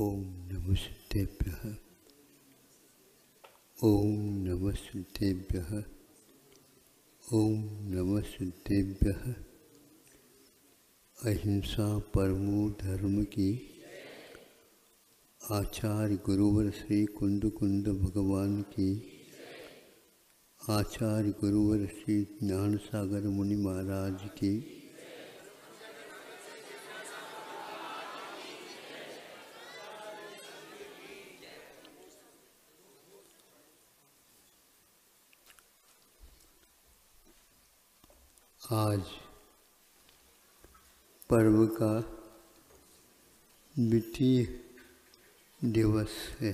ॐ नमस्तेभ्यः ॐ नमस्तेभ्यः ॐ नमस्तेभ्यः अहिंसा परमो धर्म की। आचार्य गुरुवर श्री कुंद कुंद भगवान की। आचार्य गुरुवर श्री ज्ञान सागर मुनि महाराज की। आज पर्व का द्वितीय दिवस है।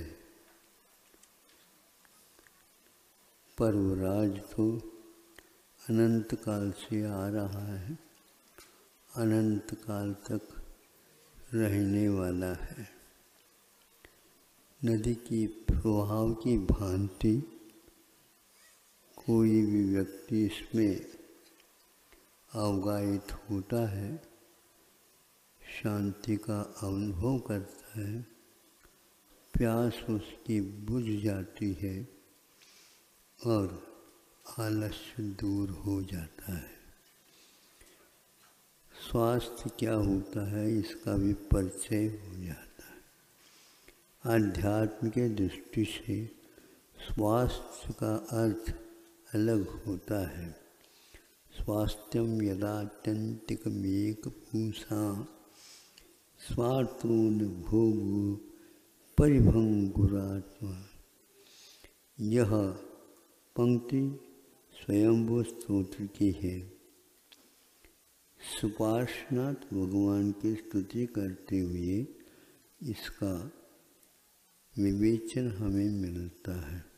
पर्वराज तो अनंत काल से आ रहा है। अनंत काल तक रहने वाला है। नदी की प्रभाव की भांति कोई भी व्यक्ति इसमें अवगाहित होता है, शांति का अनुभव करता है, प्यास उसकी बुझ जाती है और आलस्य दूर हो जाता है। स्वास्थ्य क्या होता है, इसका भी परिचय हो जाता है। आध्यात्म के दृष्टि से स्वास्थ्य का अर्थ अलग होता है। स्वास्थ्यम यदात्यंतिकमेक पूषा स्वार्थोन भोग परिभंगुरात्मा यह पंक्ति स्वयंभू स्त्रोत्र की है। सुपार्शनाथ भगवान की स्तुति करते हुए इसका विवेचन हमें मिलता है।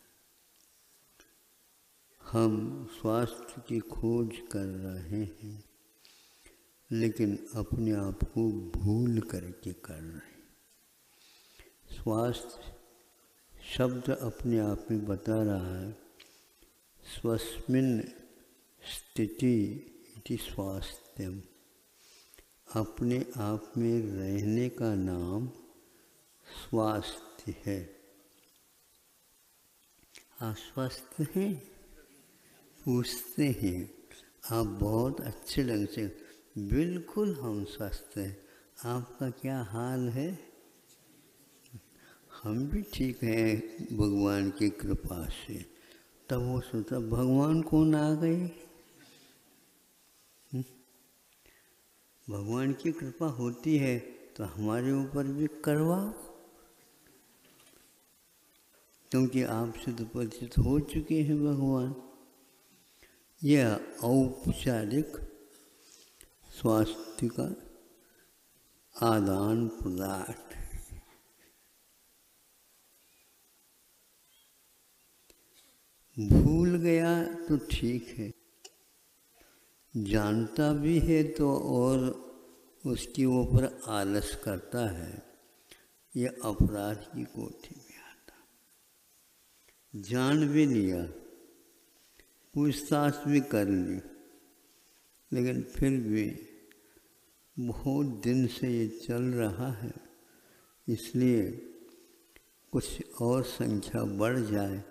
हम स्वास्थ्य की खोज कर रहे हैं, लेकिन अपने आप को भूल करके कर रहे हैं। स्वास्थ्य शब्द अपने आप में बता रहा है, स्वस्मिन स्थिति इति स्वास्थ्यम। अपने आप में रहने का नाम स्वास्थ्य है। अस्वस्थ हैं? पूछते हैं। आप बहुत अच्छे ढंग से, बिल्कुल हम स्वस्थ हैं। आपका क्या हाल है? हम भी ठीक हैं, भगवान की कृपा से। तब वो सोचा भगवान कौन आ गए? हम्म? भगवान की कृपा होती है तो हमारे ऊपर भी करवाओ क्योंकि आपसे तो परिचित हो चुके हैं भगवान। यह औपचारिक स्वास्थ्य का आदान प्रदान। भूल गया तो ठीक है, जानता भी है तो और उसके ऊपर आलस करता है यह अपराध की कोठी में आता। जान भी लिया पूछताछ भी कर ली। लेकिन फिर भी बहुत दिन से ये चल रहा है, इसलिए कुछ और संख्या बढ़ जाए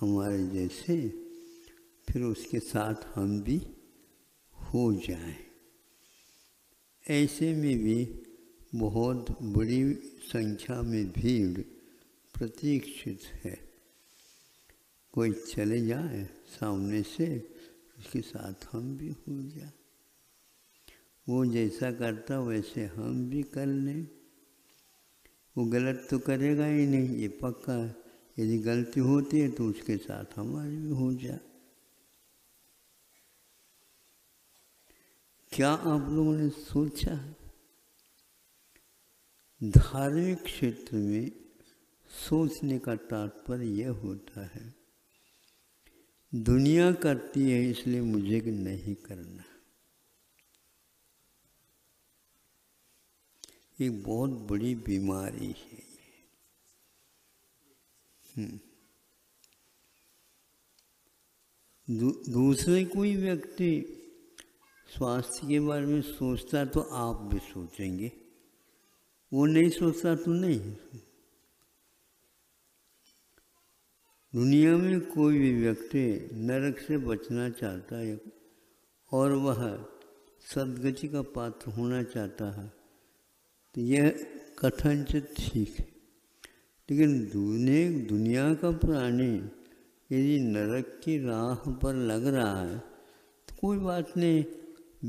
हमारे जैसे, फिर उसके साथ हम भी हो जाए। ऐसे में भी बहुत बड़ी संख्या में भीड़ प्रतीक्षित है। कोई चले जाए सामने से, उसके साथ हम भी हो जाए। वो जैसा करता, वैसे हम भी कर लें। वो गलत तो करेगा ही नहीं, ये पक्का है। यदि गलती होती है तो उसके साथ हमारी भी हो जाए। क्या आप लोगों ने सोचा है? धार्मिक क्षेत्र में सोचने का तात्पर्य यह होता है दुनिया करती है इसलिए मुझे नहीं करना। एक बहुत बड़ी बीमारी है हम्म। दू, दूसरे कोई व्यक्ति स्वास्थ्य के बारे में सोचता तो आप भी सोचेंगे। वो नहीं सोचता तो नहीं। दुनिया में कोई भी व्यक्ति नरक से बचना चाहता है और वह सदगति का पात्र होना चाहता है तो यह कथनचित ठीक है। लेकिन दुनिया दुनिया का प्राणी यदि नरक की राह पर लग रहा है तो कोई बात नहीं,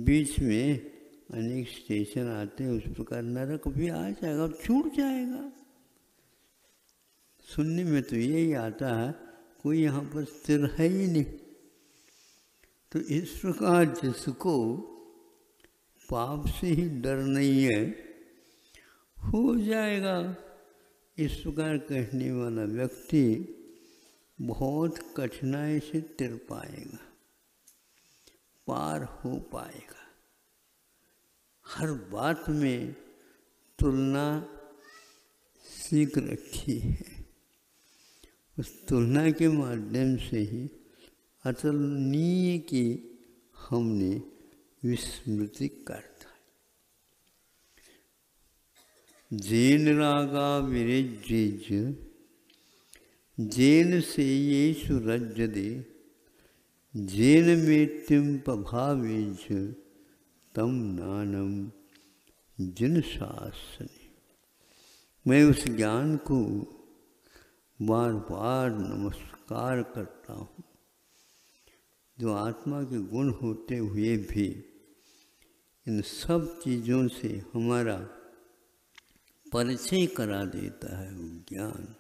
बीच में अनेक स्टेशन आते हैं, उस प्रकार नरक भी आ जाएगा छूट जाएगा। सुनने में तो यही आता है, कोई यहाँ पर स्थिर है ही नहीं। तो इस प्रकार जिसको पाप से ही डर नहीं है, हो जाएगा। इस प्रकार कहने वाला व्यक्ति बहुत कठिनाई से तिर पाएगा, पार हो पाएगा। हर बात में तुलना सीख रखी है। उस तुलना के माध्यम से ही अतुलनीय की हमने विस्मृति करता जैन रागा विरज जैन से ये सुरज दे, जैन मृत्युम प्रभावेज, तम नानम जिन शासन मैं उस ज्ञान को बार बार नमस्कार करता हूँ। जो आत्मा के गुण होते हुए भी इन सब चीज़ों से हमारा परिचय करा देता है वो ज्ञान।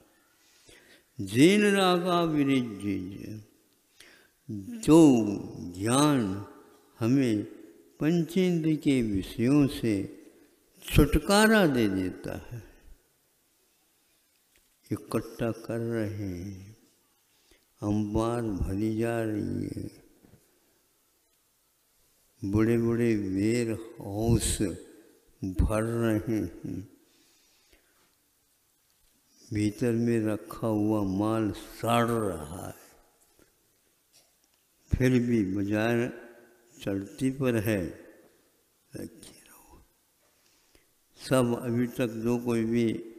जैन रागा विरिज जो ज्ञान हमें पंचेंद्र के विषयों से छुटकारा दे देता है। इकट्ठा कर रहे हैं। अंबार भरी जा रही है। बड़े बड़े वेयर हाउस भर रहे हैं। भीतर में रखा हुआ माल सड़ रहा है। फिर भी बाज़ार चलती पर है। रखे रहो। सब अभी तक जो कोई भी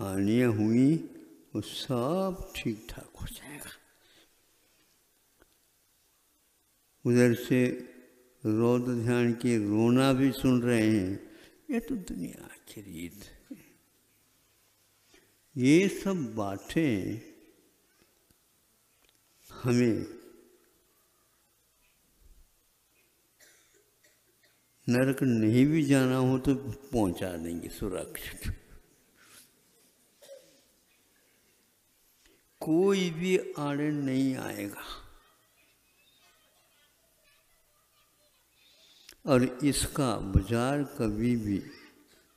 हानियाँ हुई वो सब ठीक ठाक हो जाएगा। उधर से रोद ध्यान की रोना भी सुन रहे हैं। ये तो दुनिया की रीत ये सब बातें हमें नरक नहीं भी जाना हो तो पहुँचा देंगे सुरक्षित। कोई भी आड़े नहीं आएगा। और इसका बाज़ार कभी भी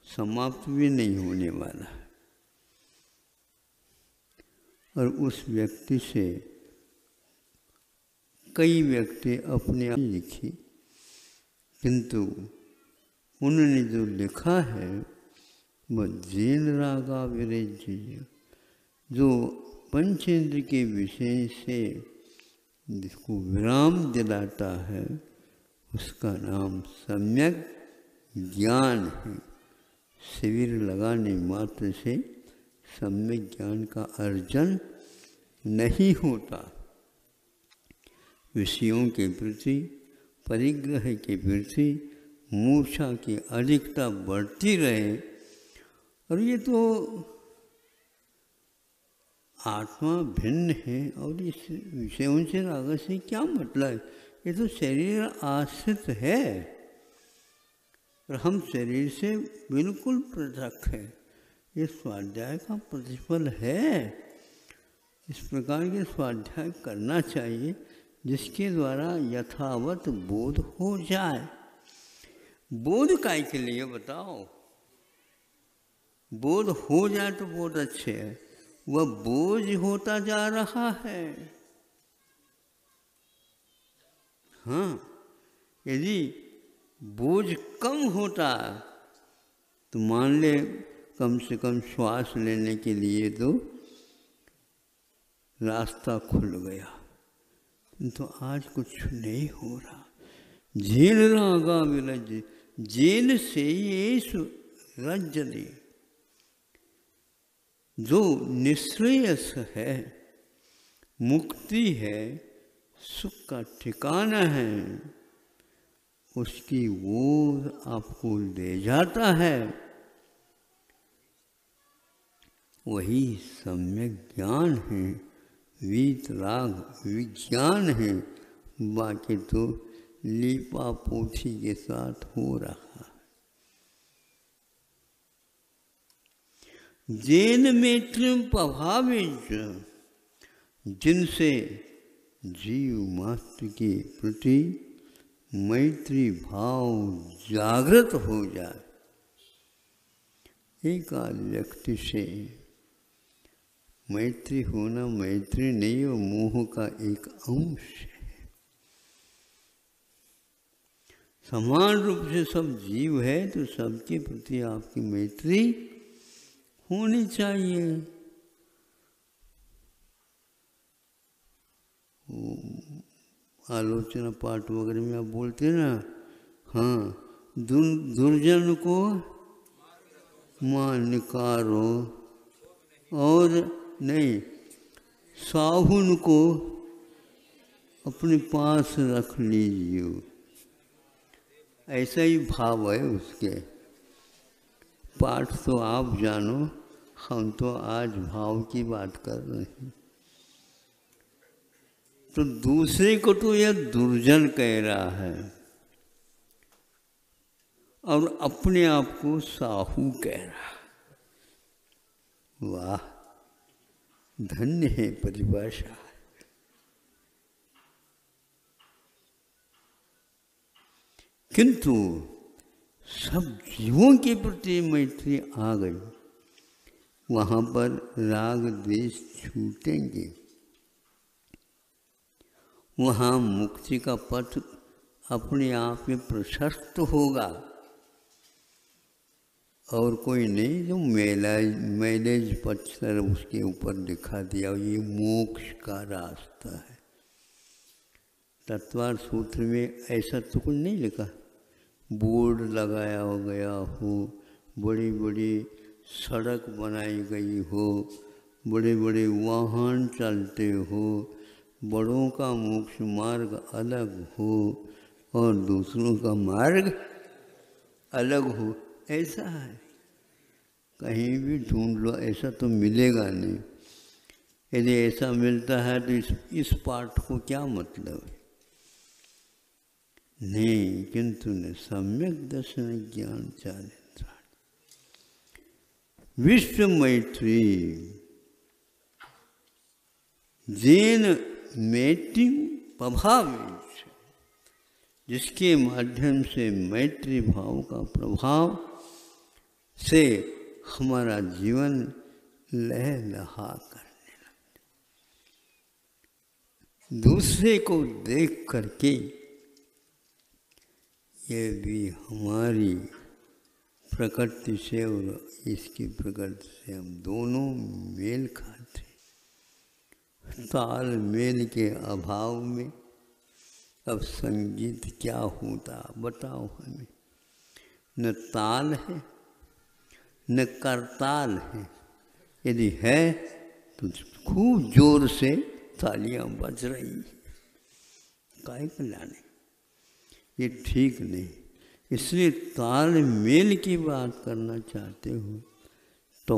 समाप्त भी नहीं होने वाला और उस व्यक्ति से कई व्यक्ति अपने आप लिखी, किंतु उन्होंने जो लिखा है, वह जैन रागा विरज जो पंचेंद्र के विषय से जिसको विराम दिलाता है, उसका नाम सम्यक ज्ञान है। शिविर लगाने मात्र से सम्यक ज्ञान का अर्जन नहीं होता। विषयों के प्रति, परिग्रह के प्रति मूर्छा की अधिकता बढ़ती रहे। और ये तो आत्मा भिन्न है और इस विषयों से राग से क्या मतलब ये तो शरीर आश्रित है। और हम शरीर से बिल्कुल पृथक है। ये स्वाध्याय का प्रतिफल है। इस प्रकार के स्वाध्याय करना चाहिए, जिसके द्वारा यथावत बोध हो जाए। बोध काय के लिए बताओ? बोध हो जाए तो बहुत अच्छे है। वह बोझ होता जा रहा है। हाँ यदि बोझ कम होता तो मान ले कम से कम श्वास लेने के लिए तो रास्ता खुल गया। तो आज कुछ नहीं हो रहा। झील रागा विलज जेल से ये रज्जली जो निश्रेयस है, मुक्ति है, सुख का ठिकाना है, उसकी ओर आपको ले जाता है। वही सम्यक ज्ञान है, वीत राग विज्ञान है, बाकी तो लीपा पोथी के साथ हो रहा। जैन मैत्री प्रभावित, जिनसे जीव मात्र के प्रति मैत्री भाव जागृत हो जाए। एक व्यक्ति से मैत्री होना मैत्री नहीं और मोह का एक अंश है। समान रूप से सब जीव है तो सबके प्रति आपकी मैत्री होनी चाहिए। आलोचना पाठ वगैरह में आप बोलते हैं ना? हाँ। दुर्जन को मान निकारो। और नहीं, साहुन को अपने पास रख लीजिए ऐसा ही भाव है उसके। पाठ तो आप जानो। हम तो आज भाव की बात कर रहे हैं। तो दूसरे को तो यह दुर्जन कह रहा है और अपने आप को साहू कह रहा वाह, धन्य है परिभाषा। किंतु सब जीवों के प्रति मैत्री आ गई। वहाँ पर राग द्वेष छूटेंगे। वहाँ मुक्ति का पथ अपने आप में प्रशस्त होगा। और कोई नहीं जो मेलाज, मैलेज पत्थर उसके ऊपर दिखा दिया, ये मोक्ष का रास्ता है। तत्वार सूत्र में ऐसा तो कुछ नहीं लिखा। बोर्ड लगाया हो गया हो बड़ी बड़ी सड़क बनाई गई हो बड़े बड़े वाहन चलते हो, बड़ों का मोक्ष मार्ग अलग हो और दूसरों का मार्ग अलग हो, ऐसा है। कहीं भी ढूंढ लो, ऐसा तो मिलेगा नहीं। यदि ऐसा मिलता है तो इस इस पाठ को क्या मतलब है? नहीं, किंतु ने, सम्यक दर्शन, ज्ञान चालित विश्व मैत्री जैन मैत्री प्रभावित जिसके माध्यम से मैत्री भाव का प्रभाव से हमारा जीवन लह लहा करने लगता। दूसरे को देख करके ये भी हमारी प्रकृति से और इसकी प्रकृति से हम दोनों मेल खाते ताल मेल के अभाव में अब संगीत क्या होता बताओ हमें। न ताल है, न करताल है। यदि है तो खूब ज़ोर से तालियाँ बज रही काय लाने, ये ठीक नहीं। इसलिए तालमेल की बात करना चाहते हो तो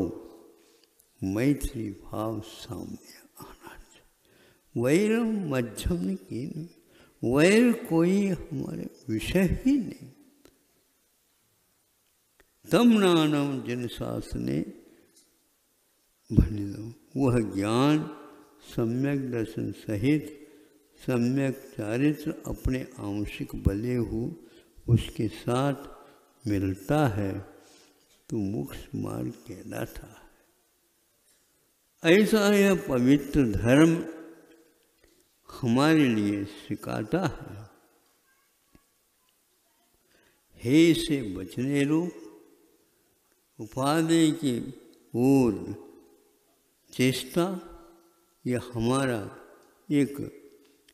मैत्री भाव सामने आना चाहिए। वैर मध्यम की वैर कोई हमारे विषय ही नहीं। तम नानम जिन शासने भनिदो वह ज्ञान, सम्यक दर्शन सहित, सम्यक चारित्र अपने आंशिक बले हो उसके साथ मिलता है तो मोक्ष मार्ग कहलाता है। ऐसा यह पवित्र धर्म हमारे लिए सिखाता है। हे से बचने रूप उपाधि की ओर चेष्टा, यह हमारा एक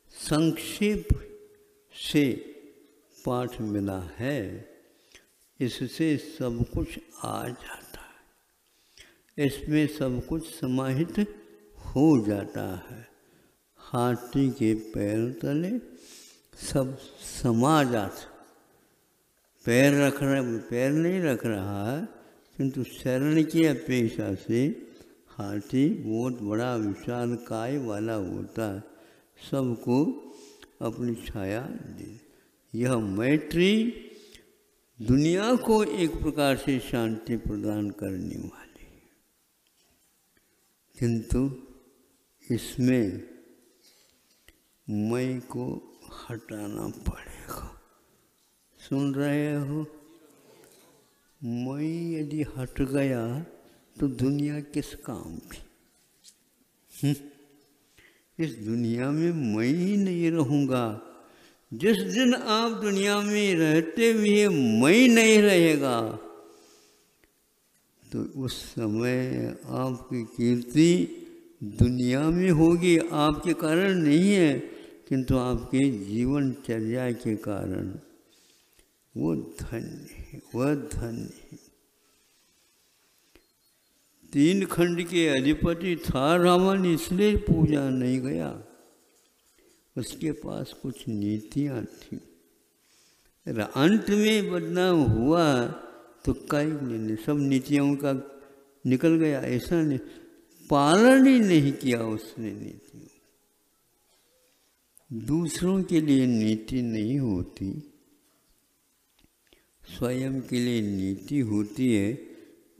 संक्षेप से पाठ मिला है, इससे सब कुछ आ जाता है। इसमें सब कुछ समाहित हो जाता है। हाथी के पैर तले सब समा जाता पैर रख रहा, पैर नहीं रख रहा है, किंतु शरण की अपेक्षा से हाथी बहुत बड़ा विशाल काय वाला होता है। सबको अपनी छाया दे यह मैत्री दुनिया को एक प्रकार से शांति प्रदान करने वाली किंतु इसमें मैं को हटाना पड़ेगा। सुन रहे हो? मैं यदि हट गया तो दुनिया किस काम की हम्म? इस दुनिया में मैं ही नहीं रहूँगा। जिस दिन आप दुनिया में रहते हुए मैं नहीं रहेगा तो उस समय आपकी कीर्ति दुनिया में होगी। आपके कारण नहीं है, किंतु आपके जीवनचर्या के कारण। वो धन्य है, वह धन्य है। तीन खंड के अधिपति था रावण, इसलिए पूजा नहीं गया। उसके पास कुछ नीतियाँ थी। अंत में बदनाम हुआ तो कई नहीं सब नीतियों का निकल गया, ऐसा नहीं पालन ही नहीं किया उसने नीतियों दूसरों के लिए नीति नहीं होती, स्वयं के लिए नीति होती है,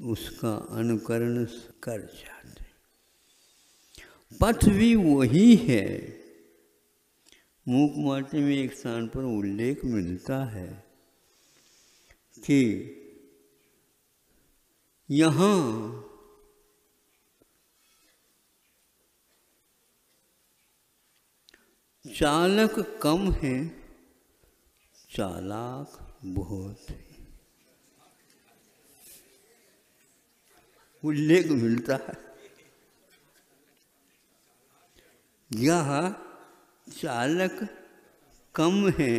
उसका अनुकरण कर जाते पथ भी वही है। मूक माटी में एक स्थान पर उल्लेख मिलता है कि यहाँ चालक कम है, चालाक बहुत है। उल्लेख मिलता है। यह चालक कम है,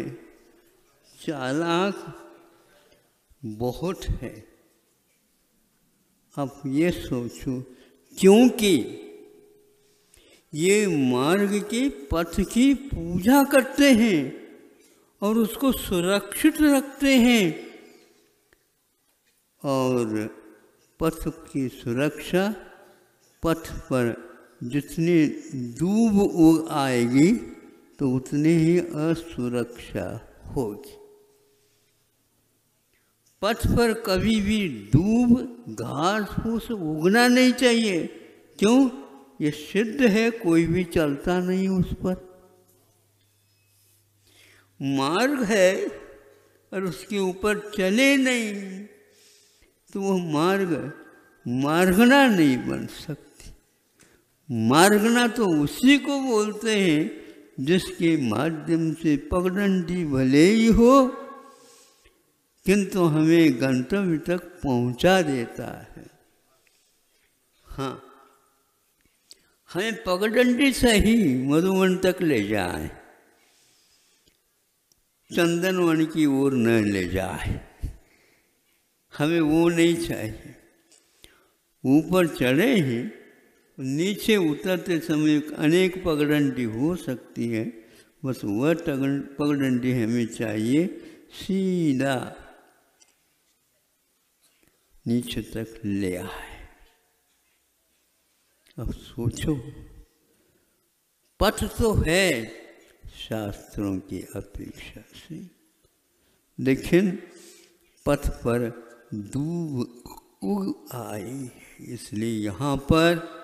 चालाक बहुत है। अब ये सोचो, क्योंकि ये मार्ग के पथ की पूजा करते हैं और उसको सुरक्षित रखते हैं और पथ की सुरक्षा, पथ पर जितनी डूब आएगी तो उतनी ही असुरक्षा होगी। पथ पर कभी भी डूब, घास फूस उगना नहीं चाहिए। क्यों? ये सिद्ध है, कोई भी चलता नहीं उस पर। मार्ग है और उसके ऊपर चले नहीं। तो वह मार्ग मार्गना नहीं बन सकती। मार्गना तो उसी को बोलते हैं जिसके माध्यम से पगडंडी भले ही हो, किंतु हमें गंतव्य तक पहुँचा देता है। हाँ हमें पगडंडी सही मधुवन तक ले जाए। चंदनवन की ओर न ले जाए। हमें वो नहीं चाहिए। ऊपर चढ़े हैं नीचे उतरते समय अनेक पगडंडी हो सकती है। बस वह पगडंडी हमें चाहिए। सीधा नीचे तक ले आए। अब सोचो, पथ तो है शास्त्रों की अपेक्षा से। लेकिन पथ पर दूब उग आई, इसलिए यहाँ पर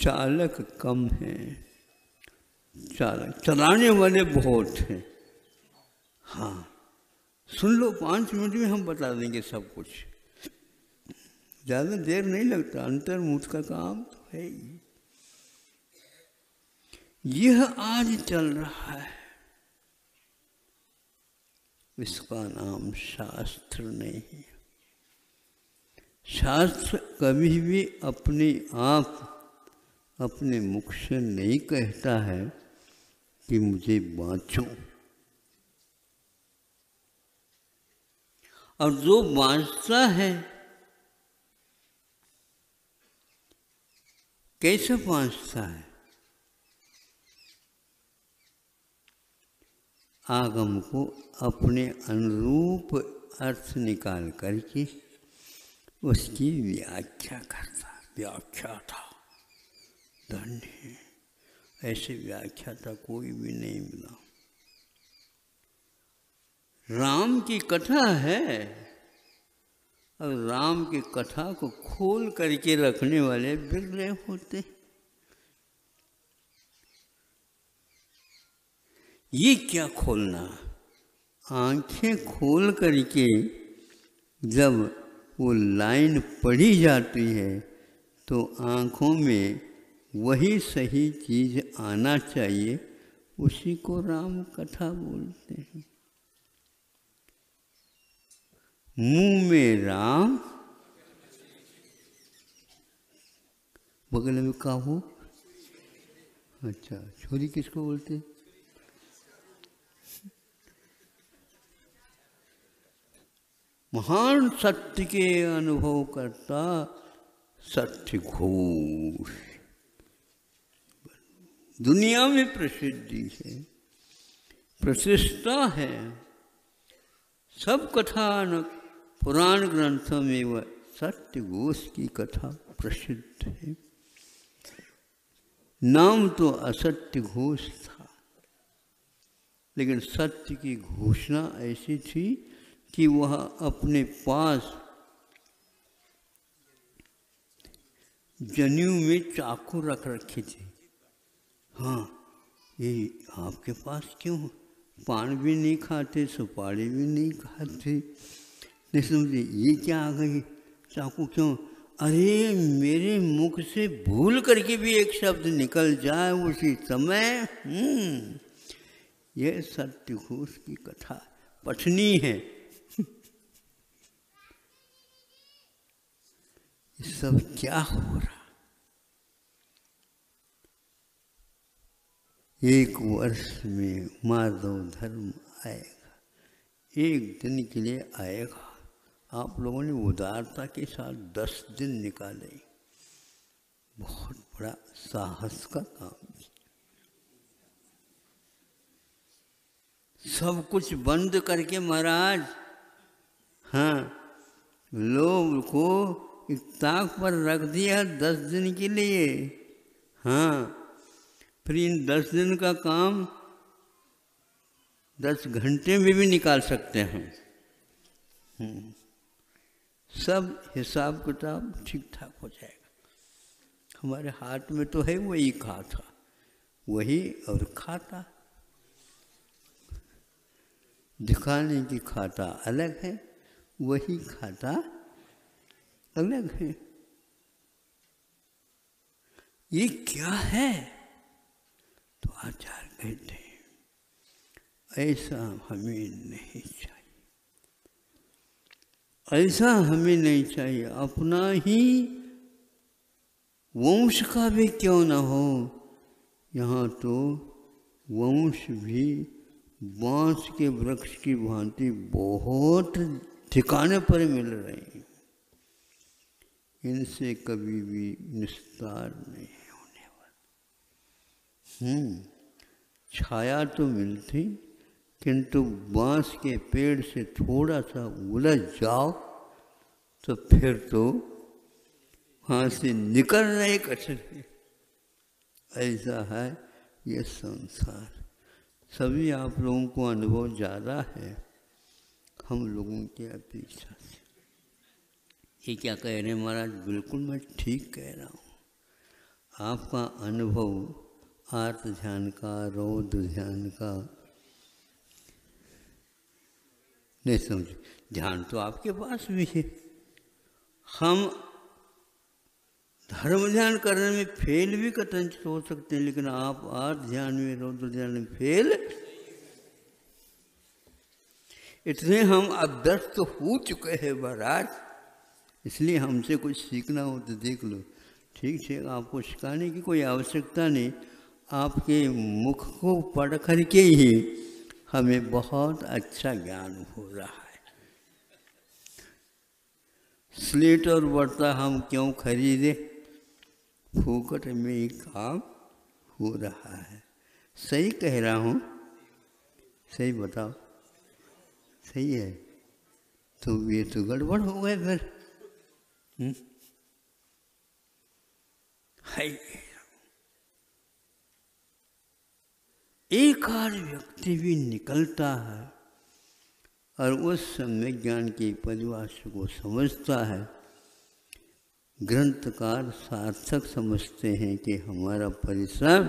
चालक कम है। चालक, चलाने वाले बहुत हैं। हाँ सुन लो, पाँच मिनट में हम बता देंगे सब कुछ। ज़्यादा देर नहीं लगता अंतर्मुख का काम तो है ही। यह आज चल रहा है। इसका नाम शास्त्र नहीं। शास्त्र कभी भी अपने आप अपने मुख से नहीं कहता है कि मुझे बाँचो और जो बांचता है, कैसे बांचता है? आगम को अपने अनुरूप अर्थ निकाल करके उसकी व्याख्या करता, व्याख्या था। धन्य ऐसे व्याख्या था कोई भी नहीं मिला। राम की कथा है। और राम की कथा को खोल करके रखने वाले बिरले होते ये क्या खोलना? आँखें खोल करके जब वो लाइन पढ़ी जाती है तो आँखों में वही सही चीज़ आना चाहिए, उसी को राम कथा बोलते हैं। मुँह में राम, बगल में काहू अच्छा छोरी किसको बोलते महान सत्य के अनुभव करता सत्य घोष। दुनिया में प्रसिद्धि है प्रतिष्ठा है। सब कथानक पुराण ग्रंथों में वह सत्य घोष की कथा प्रसिद्ध है। नाम तो असत्य घोष था, लेकिन सत्य की घोषणा ऐसी थी कि वह अपने पास जनेऊ में चाकू रख रखी थी। हाँ ये आपके पास क्यों पान भी नहीं खाते सुपारी भी नहीं खाते। नहीं समझे ये क्या आ गई? चाकू क्यों? अरे मेरे मुख से भूल करके भी एक शब्द निकल जाए उसी समय। हम्म, सत्य घोष की कथा पठनी है। सब क्या हो रहा? एक वर्ष में माधव धर्म आएगा। एक दिन के लिए आएगा। आप लोगों ने उदारता के साथ दस दिन निकाले। बहुत बड़ा साहस का काम सब कुछ बंद करके महाराज हाँ लोग को ताक पर रख दिया दस दिन के लिए। हाँ फिर इन दस दिन का काम दस घंटे में भी निकाल सकते हैं। हम्म। सब हिसाब किताब ठीक ठाक हो जाएगा। हमारे हाथ में तो है वही खाता, वही और खाता। दिखाने की खाता अलग है, वही खाता अलग है। ये क्या है? आचार्य कहते हैं। ऐसा हमें नहीं चाहिए। ऐसा हमें नहीं चाहिए। अपना ही वंश का भी क्यों ना हो? यहाँ तो वंश भी बाँस के वृक्ष की भांति बहुत ठिकाने पर मिल रहे हैं। इनसे कभी भी निस्तार नहीं। छाया तो मिलती, किंतु बाँस के पेड़ से थोड़ा सा उलझ जाओ तो फिर तो वहाँ से निकल रहे कचरे। ऐसा है ये संसार। सभी आप लोगों को अनुभव ज़्यादा है हम लोगों की अपेक्षा से। ये क्या कह रहे हैं महाराज? बिल्कुल मैं ठीक कह रहा हूँ। आपका अनुभव आर्त ध्यान का रौद्र ध्यान का। नहीं समझ। ध्यान तो आपके पास भी है। हम धर्म ध्यान करने में फेल भी कथनचित हो सकते हैं, लेकिन आप आर्त ध्यान में, रौद्र ध्यान में फेल। इतने हम अभ्यस्त हो चुके हैं महाराज। इसलिए हमसे कुछ सीखना हो तो देख लो। ठीक है आपको सिखाने की कोई आवश्यकता नहीं। आपके मुख को पढ़ करके ही हमें बहुत अच्छा ज्ञान हो रहा है। स्लेट और बढ़ता हम क्यों खरीदे? फूकट में ही काम हो रहा है। सही कह रहा हूँ? सही बताओ। सही है। तो ये तो गड़बड़ हो गए फिर। हम्म? एक आध व्यक्ति भी निकलता है और उस समय ज्ञान की परिभाषा को समझता है। ग्रंथकार सार्थक समझते हैं कि हमारा परिश्रम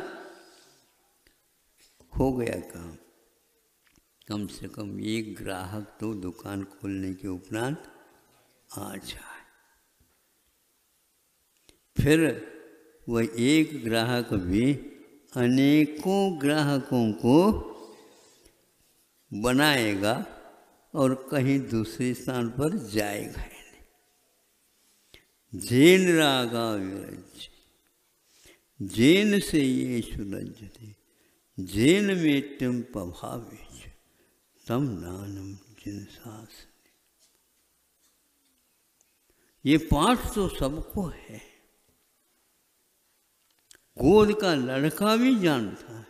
हो गया काम। कम से कम एक ग्राहक तो दुकान खोलने के उपरांत आ जाए। फिर वह एक ग्राहक भी अनेकों ग्राहकों को बनाएगा और कहीं दूसरे स्थान पर जाएगा जैन रागा विरज, जैन से ये सुरजते जैन में तुम प्रभाव तम नानम जिन सास ये पाठ तो सबको है। गोद का लड़का भी जानता है।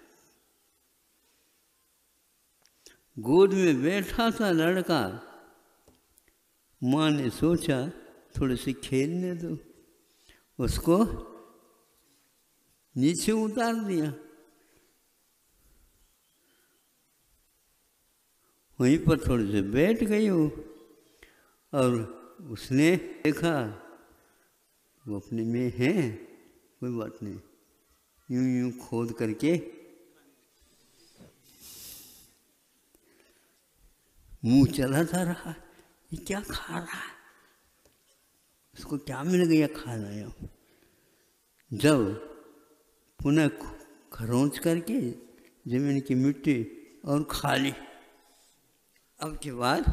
गोद में बैठा था लड़का। माँ ने सोचा, थोड़े से खेलने दो। उसको नीचे उतार दिया। वहीं पर थोड़े से बैठ गई वो। और उसने देखा, वो अपने में है, कोई बात नहीं। यूँ यूँ खोद करके मुँह चला जा रहा। ये क्या खा रहा है? उसको क्या मिल गया खाना यो जब पुनः खरोंच करके ज़मीन की मिट्टी और खा ली। अब के बाद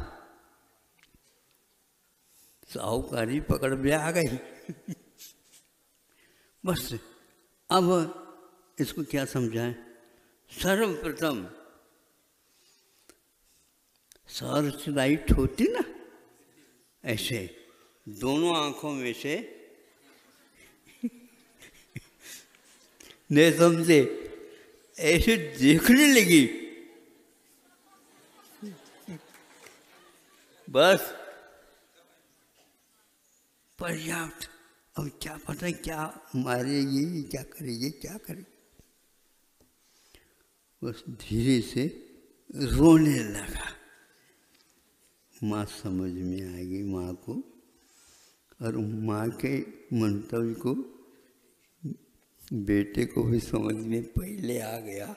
साहूकारी पकड़ में आ गई। बस, अब इसको क्या समझाएँ? सर्वप्रथम सर्च लाइट होती ना? ऐसे, दोनों आँखों में से नहीं समझे ऐसे देखने लगी। बस, पर्याप्त। अब क्या पता क्या मारेगी, क्या करेगी क्या करेगी? बस धीरे से रोने लगा। माँ समझ में आ गई माँ को और माँ के मंतव्य को बेटे को भी समझ में पहले आ गया।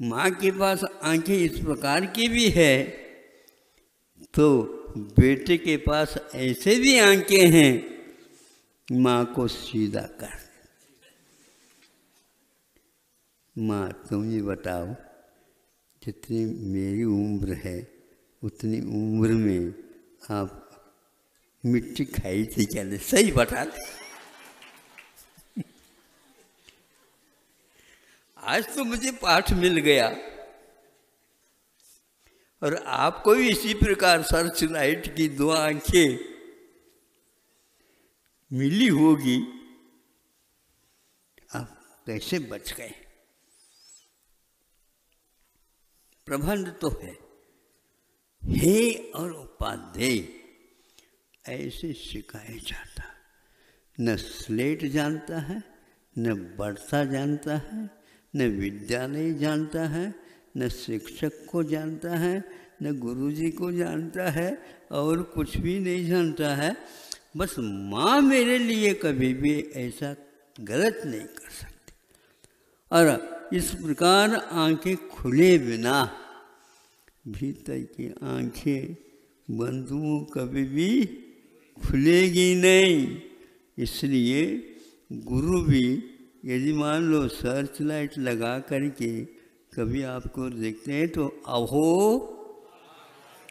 माँ के पास आँखें इस प्रकार की भी है तो बेटे के पास ऐसे भी आँखें हैं, माँ को सीधा कर माँ तुम ही बताओ? जितनी मेरी उम्र है, उतनी उम्र में आप मिट्टी खाई थी क्या? सही बता दे। आज तो मुझे पाठ मिल गया। और आपको भी इसी प्रकार सर्च लाइट की दो आँखें मिली होगी। आप कैसे बच गए? प्रबंध तो है। हे और उपाध्याय, ऐसे सिखाया जाता न स्लेट जानता है, न बढ़ता जानता है, न विद्यालय जानता है, न शिक्षक को जानता है, न गुरुजी को जानता है, और कुछ भी नहीं जानता है। बस माँ मेरे लिए कभी भी ऐसा गलत नहीं कर सकती। और इस प्रकार आँखें खुले बिना, भीतर की आँखें, बंधुओं कभी भी खुलेगी नहीं। इसलिए गुरु भी यदि मान लो सर्च लाइट लगा करके कभी आपको देखते हैं तो अहो,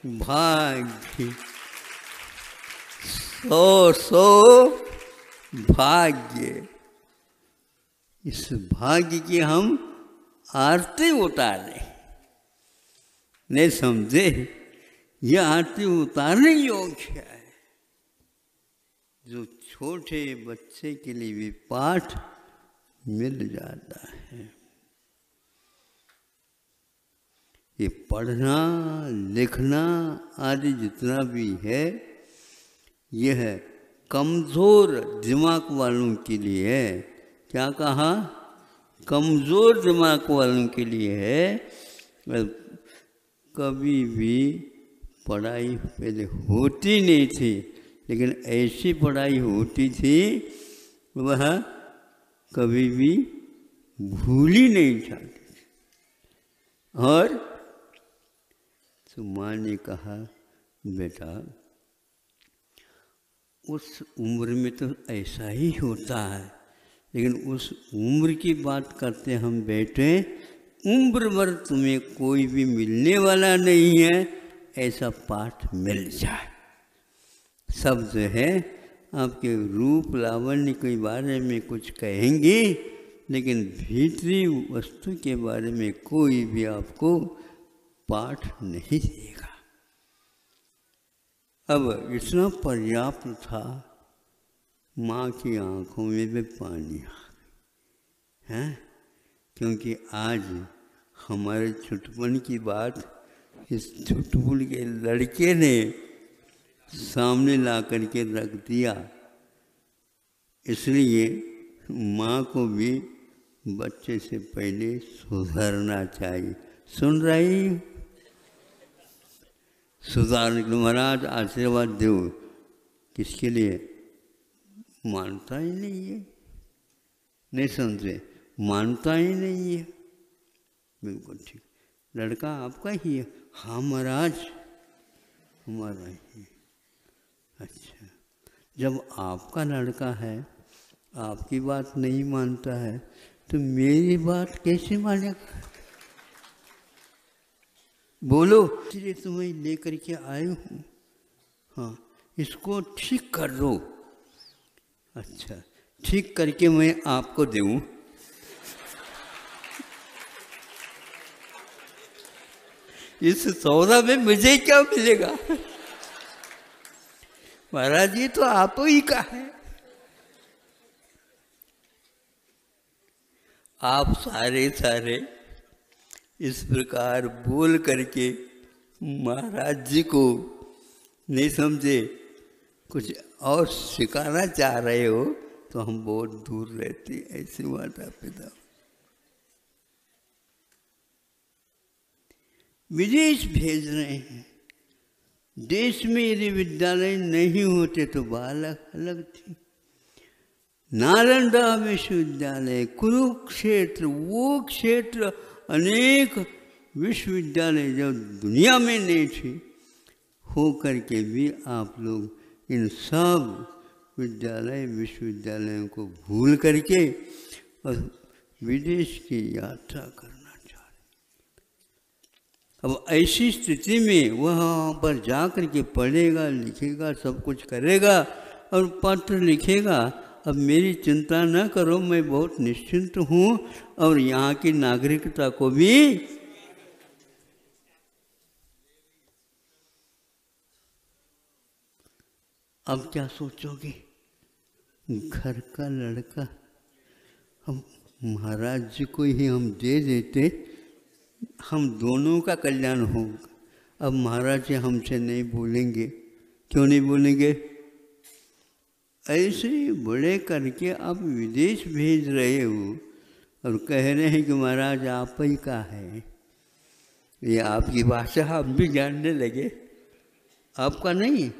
भाग्य। सो सो, भाग्य। इस भाग्य की हम आरती उतारे। नहीं समझे? यह आरती उतारने योग्य है। जो छोटे बच्चे के लिए भी पाठ मिल जाता है। ये पढ़ना, लिखना आदि जितना भी है, यह कमज़ोर दिमाग वालों के लिए है। क्या कहा? कमज़ोर दिमाग वालों के लिए है। कभी भी पढ़ाई पहले होती नहीं थी, लेकिन ऐसी पढ़ाई होती थी, वह कभी भी भूल नहीं जाती थी। और तो माँ ने कहा, बेटा, उस उम्र में तो ऐसा ही होता है। लेकिन उस उम्र की बात करते हम बैठे, उम्र भर तुम्हें कोई भी मिलने वाला नहीं है, ऐसा पाठ मिल जाए। सब जो है, आपके रूप लावण्य के बारे में कुछ कहेंगे, लेकिन भीतरी वस्तु के बारे में कोई भी आपको पाठ नहीं देगा। अब इतना पर्याप्त था माँ की आँखों में भी पानी आ गई है? क्योंकि आज हमारे छुटपन की बात, इस छुटपुल के लड़के ने सामने ला करके रख दिया। इसलिए माँ को भी बच्चे से पहले सुधरना चाहिए। सुन रही? सुधार महाराज, आशीर्वाद दो। किसके लिए? मानता ही नहीं है। नहीं समझे? मानता ही नहीं है। बिल्कुल ठीक। लड़का आपका ही है? हाँ महाराज। हमारा ही अच्छा। जब आपका लड़का है, आपकी बात नहीं मानता है तो मेरी बात कैसे मानेगा बोलो। इसलिए तुम्हें लेकर के आए हूँ। हाँ इसको ठीक कर दो। अच्छा ठीक करके मैं आपको दूँ। इस सौदा में मुझे क्या मिलेगा? महाराज जी तो आप ही का है। आप सारे सारे इस प्रकार बोल करके महाराज जी को नहीं समझे। कुछ और सिखाना चाह रहे हो तो हम बहुत दूर रहते ऐसे माता पिता। विदेश भेज रहे हैं। देश में यदि विद्यालय नहीं होते तो बालक अलग थी। नालंदा विश्वविद्यालय, कुरुक्षेत्र, वो क्षेत्र अनेक विश्वविद्यालय जब दुनिया में नहीं थे हो करके भी आप लोग इन सब विद्यालय, विश्वविद्यालयों को भूल करके और विदेश की यात्रा करना चाह रहे अब ऐसी स्थिति में वह वहाँ पर जा कर के पढ़ेगा, लिखेगा, सब कुछ करेगा और पत्र लिखेगा, अब मेरी चिंता न करो, मैं बहुत निश्चिंत हूँ और यहाँ की नागरिकता को भी अब क्या सोचोगे? घर का लड़का। हम महाराज जी को ही हम दे देते, हम दोनों का कल्याण होगा। अब महाराज जी हमसे नहीं बोलेंगे। क्यों नहीं बोलेंगे? ऐसे बड़े करके आप विदेश भेज रहे हो और कह रहे हैं कि महाराज आप ही का है। ये आपकी भाषा हम भी जानने लगे। आपका नहीं?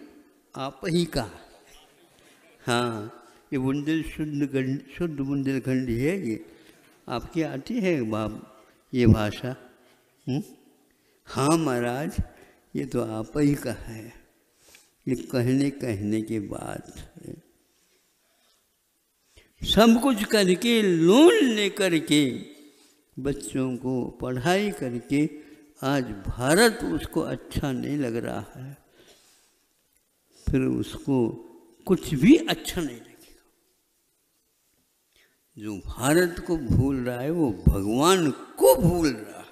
आप ही का। हाँ ये बुंदेल शुद्ध शुद्ध बुंदेलखंडी है ये। आपकी आती है बाप ये भाषा? हाँ? महाराज, ये तो आप ही का है। ये कहने कहने के बाद सब कुछ करके लोन लेकर के बच्चों को पढ़ाई करके, आज भारत उसको अच्छा नहीं लग रहा है। फिर उसको कुछ भी अच्छा नहीं लगेगा। जो भारत को भूल रहा है, वो भगवान को भूल रहा है।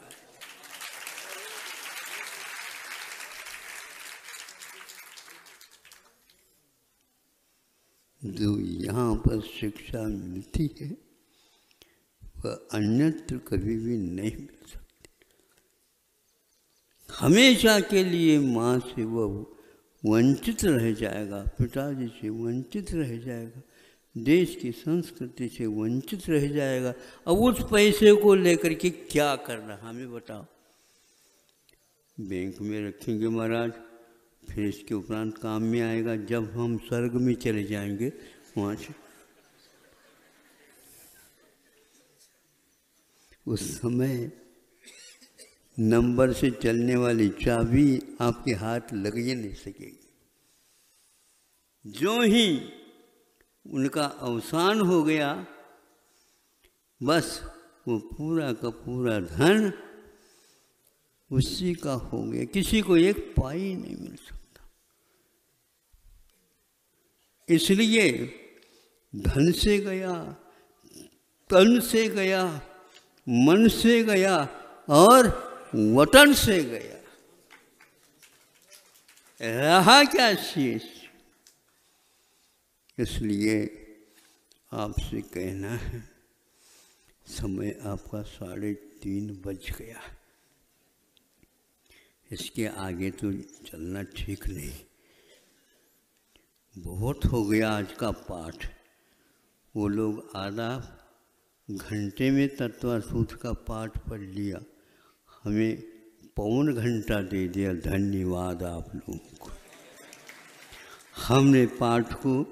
जो यहाँ पर शिक्षा मिलती है, वह अन्यत्र कभी भी नहीं मिल सकती। हमेशा के लिए माँ से वह वंचित रह जाएगा, पिताजी से वंचित रह जाएगा, देश की संस्कृति से वंचित रह जाएगा। अब उस पैसे को लेकर के क्या करना हमें बताओ। बैंक में रखेंगे महाराज, फिर इसके उपरांत काम में आएगा, जब हम स्वर्ग में चले जाएँगे, वहाँ से। उस समय नंबर से चलने वाली चाबी आपके हाथ लग ही नहीं सकेगी। जो ही उनका अवसान हो गया, बस वो पूरा का पूरा धन उसी का हो गया। किसी को एक पाई नहीं मिल सकता। इसलिए धन से गया, तन से गया, मन से गया और वतन से गया। रहा क्या शेष? इसलिए आपसे कहना है, समय आपका साढ़े तीन बज गया। इसके आगे तो चलना ठीक नहीं। बहुत हो गया आज का पाठ। वो लोग आधा घंटे में तत्वासूत का पाठ पढ़ लिया। हमें पौन घंटा दे दिया, धन्यवाद आप लोगों को। हमने पाठ को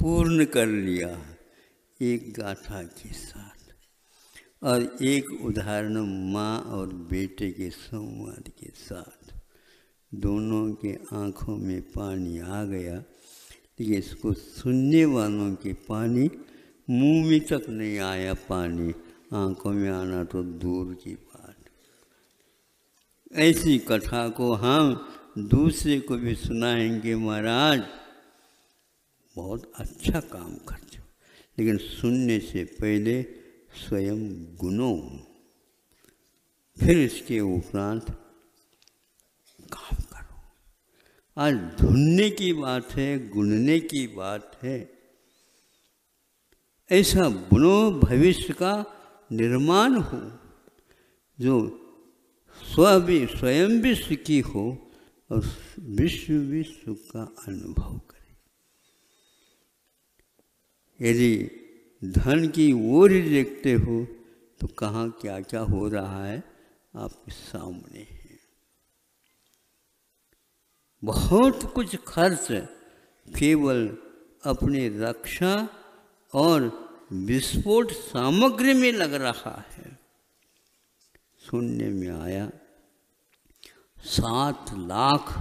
पूर्ण कर लिया एक गाथा के साथ। और एक उदाहरण माँ और बेटे के संवाद के साथ। दोनों के आँखों में पानी आ गया, लेकिन इसको सुनने वालों के पानी मुँह में तक नहीं आया पानी। आँखों में आना तो दूर की ऐसी कथा को हम दूसरे को भी सुनाएँगे महाराज। बहुत अच्छा काम करते हो। लेकिन सुनने से पहले स्वयं गुनो। फिर इसके उपरांत काम करो। आज ढूँढने की बात है, गुनने की बात है। ऐसा बुनो भविष्य का निर्माण हो, जो स्व भी स्वयं भी सुखी हो और विश्व भी सुख का अनुभव करे। यदि धन की ओर ही देखते हो तो कहाँ क्या क्या हो रहा है आपके सामने है। बहुत कुछ खर्च केवल अपने रक्षा और विस्फोट सामग्री में लग रहा है। सुनने में आया। सात लाख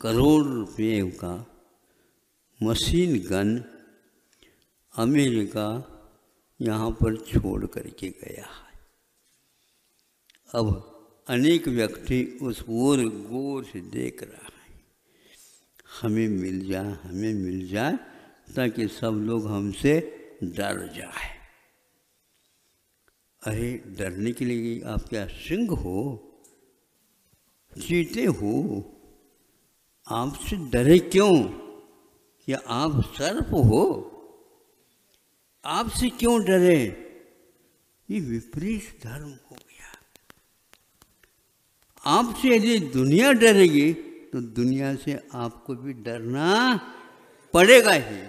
करोड़ रुपये का मशीन गन अमेरिका यहाँ पर छोड़ करके गया है। अब अनेक व्यक्ति उस ओर गौर से देख रहा है। हमें मिल जाए हमें मिल जाए ताकि सब लोग हमसे डर जाए। अरे, डरने के लिए आप क्या सिंह हो चीते हो, आपसे डरे क्यों? क्या आप सर्प हो? आपसे क्यों डरे? ये विपरीत धर्म हो गया। आपसे यदि दुनिया डरेगी तो दुनिया से आपको भी डरना पड़ेगा ही।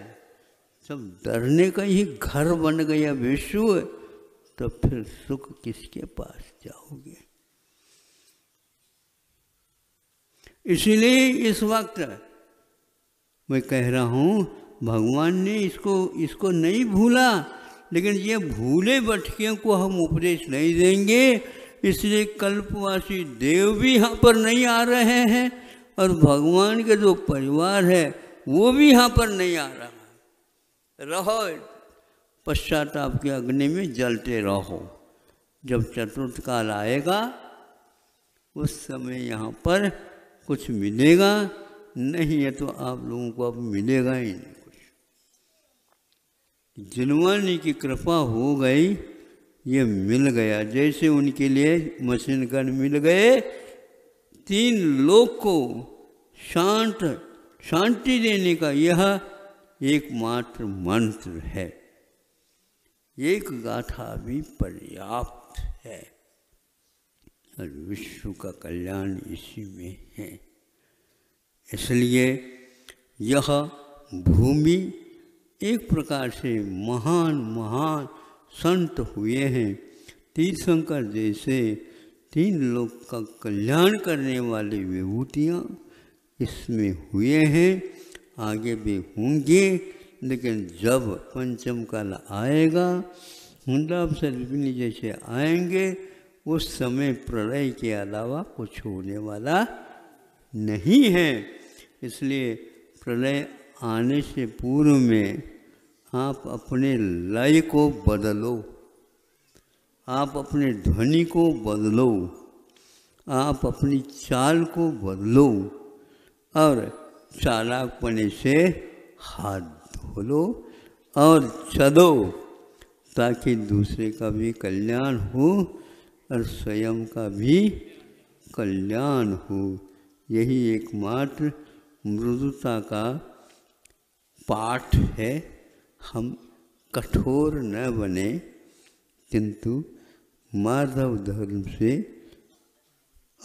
सब डरने का ही घर बन गया, विश्व। तो फिर सुख किसके पास जाओगे? इसलिए इस वक्त मैं कह रहा हूँ, भगवान ने इसको इसको नहीं भूला, लेकिन ये भूले भटकियों को हम उपदेश नहीं देंगे। इसलिए कल्पवासी देव भी यहाँ पर नहीं आ रहे हैं और भगवान के जो परिवार है, वो भी यहाँ पर नहीं आ रहा। रहो पश्चाताप के अग्नि में जलते रहो। जब चतुर्थ काल आएगा, उस समय यहाँ पर कुछ मिलेगा। नहीं है तो आप लोगों को अब मिलेगा ही नहीं कुछ। जिनवानी की कृपा हो गई, ये मिल गया। जैसे उनके लिए मशीन गन मिल गए, तीन लोग को शांत, शांति देने का यह एकमात्र मंत्र है। एक गाथा भी पर्याप्त है। और विश्व का कल्याण इसी में है। इसलिए यह भूमि एक प्रकार से महान महान संत हुए हैं। तीर्थंकर जैसे तीन लोग का कल्याण करने वाली विभूतियाँ इसमें हुए हैं। आगे भी होंगे। लेकिन जब पंचम काल आएगा हुंडाब सर्विनी जैसे आएँगे, उस समय प्रलय के अलावा कुछ होने वाला नहीं है। इसलिए प्रलय आने से पूर्व में आप अपने लय को बदलो, आप अपने ध्वनि को बदलो, आप अपनी चाल को बदलो और चालाकपने से हाथ धो लो और चलो ताकि दूसरे का भी कल्याण हो और स्वयं का भी कल्याण हो। यही एकमात्र मृदुता का पाठ है। हम कठोर न बने, किंतु माधव धर्म से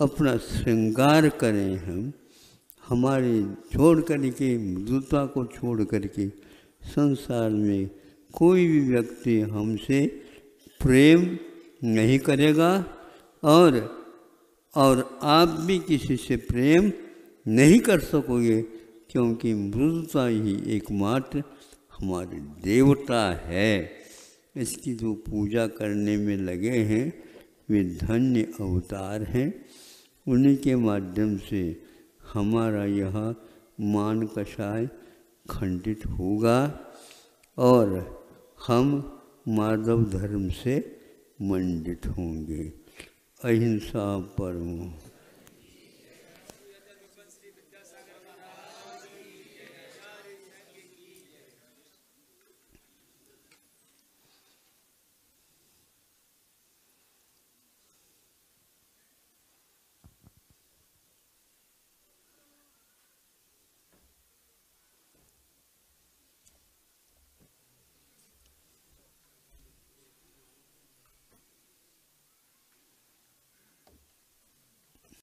अपना श्रृंगार करें हम। हमारे छोड़ करके मृदुता को छोड़ करके संसार में कोई भी व्यक्ति हमसे प्रेम नहीं करेगा और और आप भी किसी से प्रेम नहीं कर सकोगे, क्योंकि मृदुता ही एकमात्र हमारी देवता है। इसकी जो पूजा करने में लगे हैं, वे धन्य अवतार हैं। उन्हीं के माध्यम से हमारा यह मान कषाय खंडित होगा और हम माधव धर्म से मंडित होंगे। अहिंसा परम।